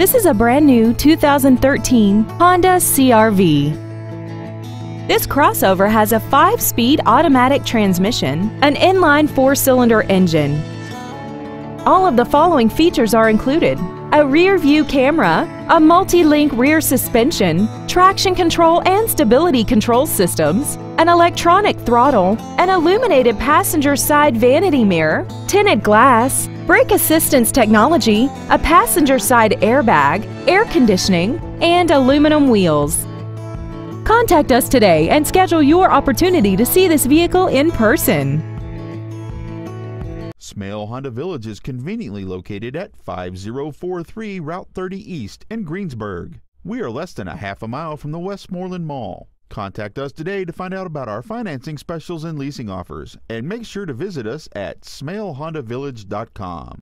This is a brand new 2013 Honda CRV. This crossover has a 5-speed automatic transmission, an inline 4-cylinder engine. All of the following features are included. A rear view camera, a multi-link rear suspension, traction control and stability control systems, an electronic throttle, an illuminated passenger side vanity mirror, tinted glass, brake assistance technology, a passenger side airbag, air conditioning, and aluminum wheels. Contact us today and schedule your opportunity to see this vehicle in person. Smail Honda Village is conveniently located at 5043 Route 30 East in Greensburg. We are less than a half a mile from the Westmoreland Mall. Contact us today to find out about our financing specials and leasing offers, and make sure to visit us at smailhondavillage.com.